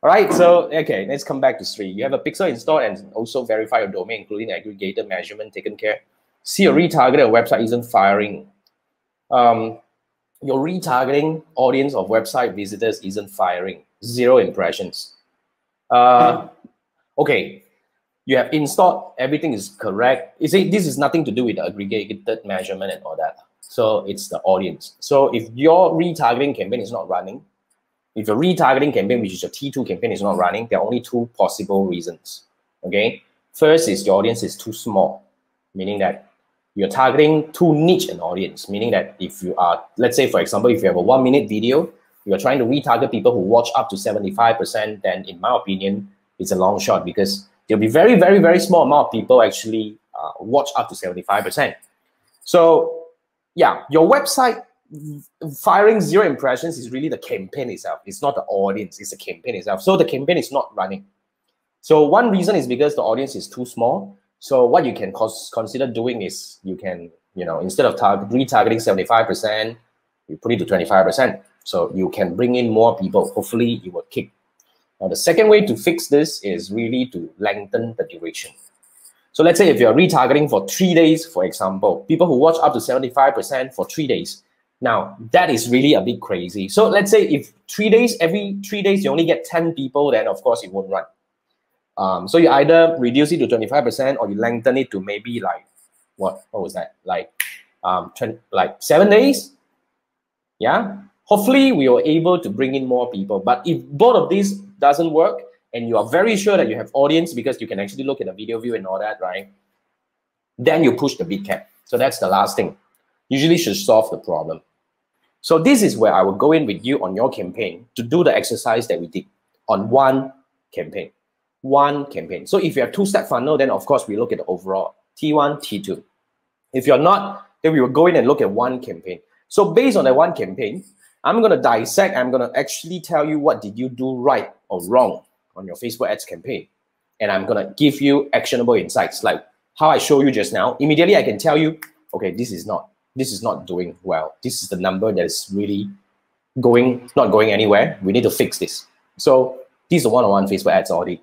All right, so okay, let's come back to three. You have a pixel installed and also verify your domain, including aggregated measurement taken care. See your retargeted website isn't firing. Um, your retargeting audience of website visitors isn't firing. Zero impressions. Uh, okay, you have installed, everything is correct. You see, this is nothing to do with the aggregated measurement and all that. So it's the audience. So if your retargeting campaign is not running, if your retargeting campaign, which is your T2 campaign, is not running, there are only two possible reasons. Okay. First is your audience is too small, meaning that you're targeting too niche an audience, meaning that if you are, let's say, for example, if you have a one minute video, you're trying to retarget people who watch up to 75%, then in my opinion, it's a long shot because there'll be very, very, very small amount of people actually uh, watch up to 75%. So yeah, your website firing zero impressions is really the campaign itself. It's not the audience, it's the campaign itself. So the campaign is not running. So one reason is because the audience is too small. So what you can consider doing is you can, you know, instead of target retargeting 75%, you put it to 25%. So you can bring in more people. Hopefully you will kick. Now the second way to fix this is really to lengthen the duration. So let's say if you're retargeting for three days, for example, people who watch up to 75% for three days, now, that is really a bit crazy. So let's say if three days, every three days, you only get 10 people, then of course it won't run. Um, so you either reduce it to 25% or you lengthen it to maybe like, what, what was that? Like, um, 20, like seven days? Yeah. Hopefully we are able to bring in more people. But if both of these doesn't work and you are very sure that you have audience because you can actually look at the video view and all that, right? Then you push the bid cap. So that's the last thing. Usually should solve the problem. So this is where I will go in with you on your campaign to do the exercise that we did on one campaign. One campaign. So if you have two-step funnel, then of course we look at the overall T1, T2. If you're not, then we will go in and look at one campaign. So based on that one campaign, I'm going to dissect, I'm going to actually tell you what did you do right or wrong on your Facebook ads campaign. And I'm going to give you actionable insights like how I show you just now. Immediately I can tell you, okay, this is not this is not doing well. This is the number that is really going, not going anywhere. We need to fix this. So this is a one-on-one Facebook ads audit.